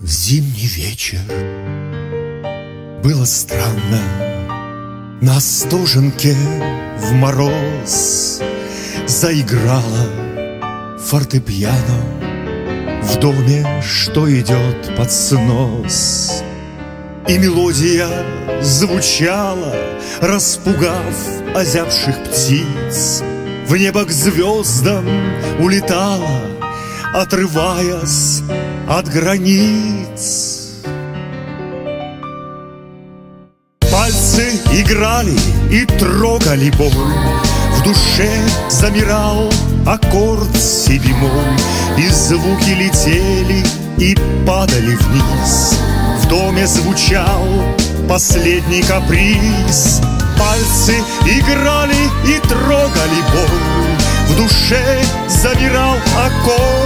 В зимний вечер. Было странно На стоженке в мороз. Заиграла фортепиано В доме, что идет под снос. И мелодия звучала Распугав озябших птиц. В небо к звездам улетала Отрываясь от границ. Пальцы играли и трогали боль, В душе замирал аккорд си бемоль, И звуки летели и падали вниз. В доме звучал последний каприз. Пальцы играли и трогали боль, в душе замирал аккорд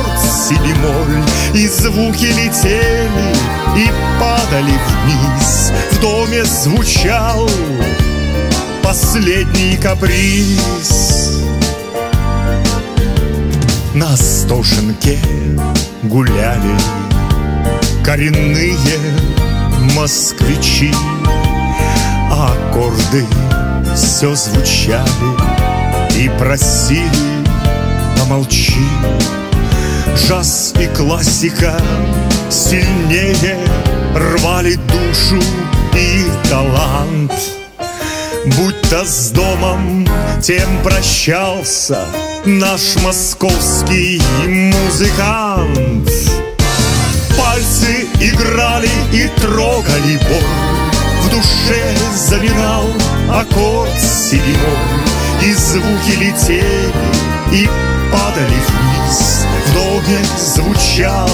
си бемоль И звуки летели и падали вниз. В доме звучал последний каприз. На стошенке гуляли коренные москвичи. Аккорды все звучали и просили помолчи Джаз и классика сильнее Рвали душу и талант. Будь-то с домом тем прощался Наш московский музыкант. Пальцы играли и трогали боль В душе замирал аккорд седьмой И звуки летели и падали вниз В доме звучал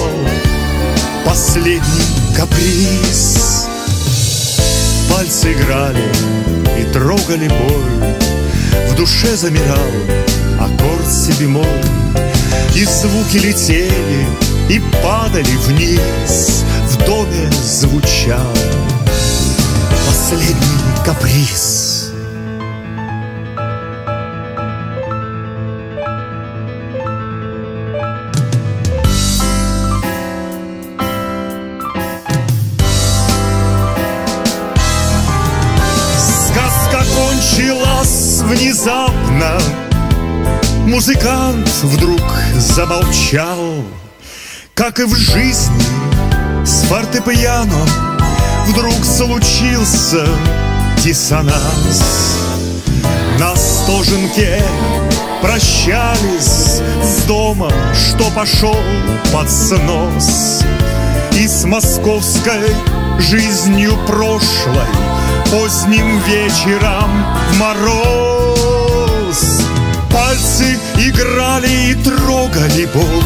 последний каприз. Пальцы играли и трогали боль. В душе замирал аккорд си бемоль И звуки летели и падали вниз. В доме звучал последний каприз внезапно Музыкант вдруг замолчал Как и в жизни с фортепиано Вдруг случился диссонанс. На стоженке прощались С домом, что пошел под снос. И с московской жизнью прошлой Поздним вечером в мороз Пальцы играли и трогали боль.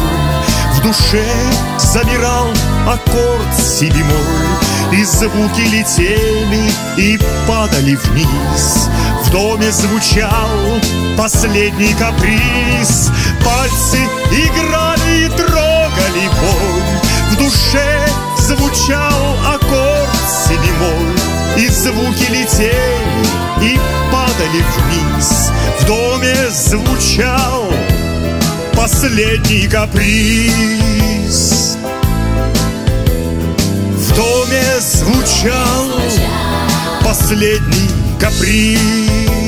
В душе замирал аккорд бемоль И звуки летели и падали вниз. В доме звучал последний каприз. Пальцы играли и трогали боль. В душе звучал аккорд звучал последний каприз. В доме звучал последний каприз